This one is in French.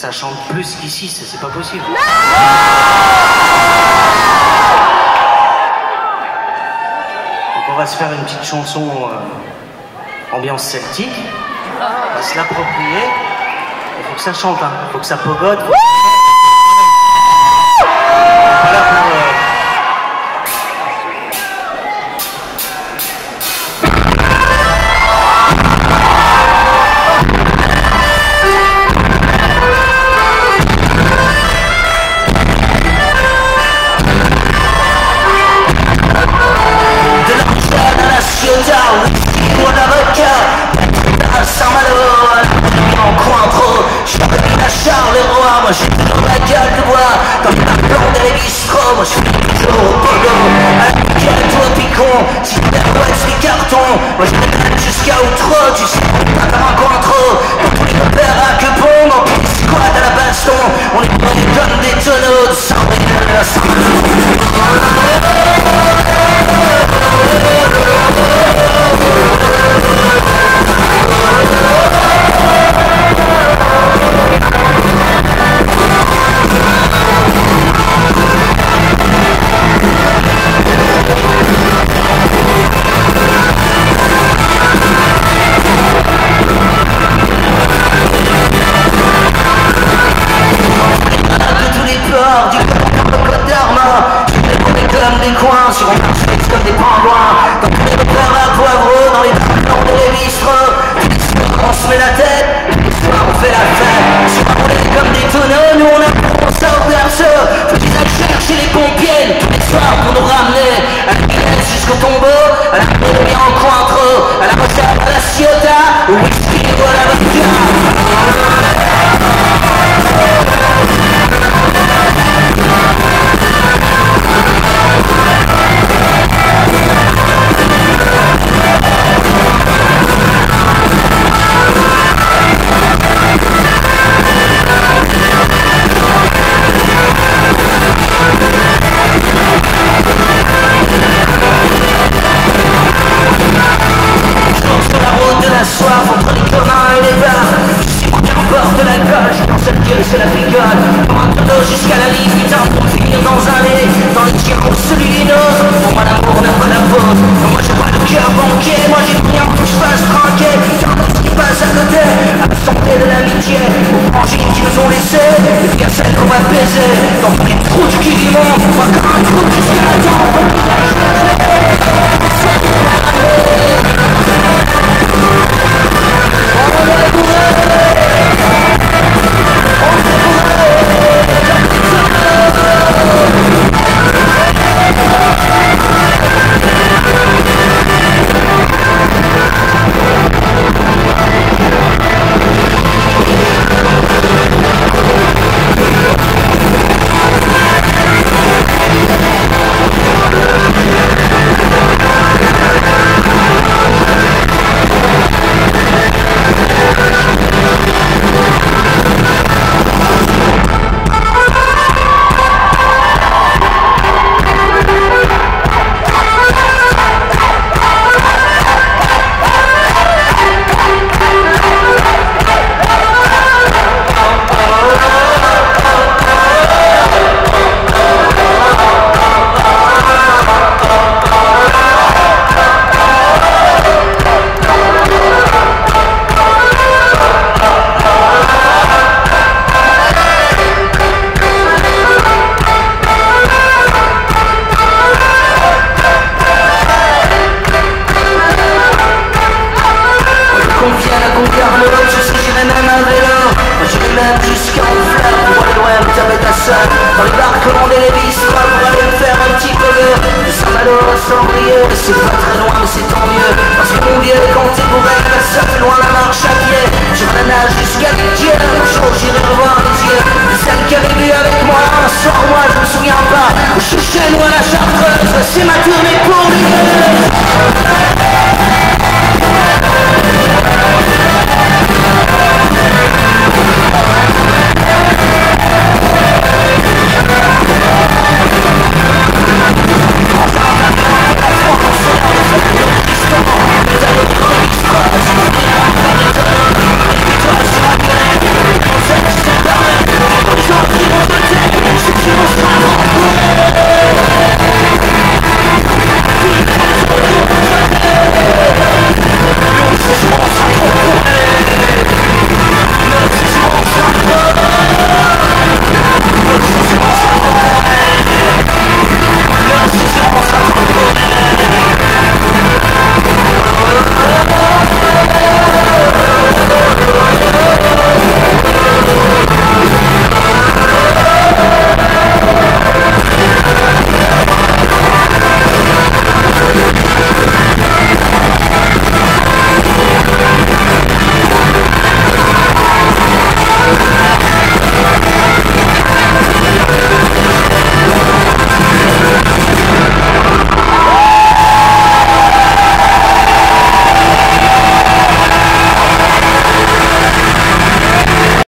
ça chante plus qu'ici, c'est pas possible. Donc on va se faire une petite chanson euh, ambiance celtique, on va se l'approprier, il faut que ça chante, hein. il faut que ça pogote. pues Fuck c'est pas très loin, mais c'est tant mieux. Parce que mon vieux, quand il courait, ça fait loin la marche à pied. Je nage jusqu'à Dieu, un jour j'irai revoir les yeux. Et celle qui avait vu avec moi, un soir, moi je me souviens pas. Je suis chez à la chartreuse, c'est ma tournée pour les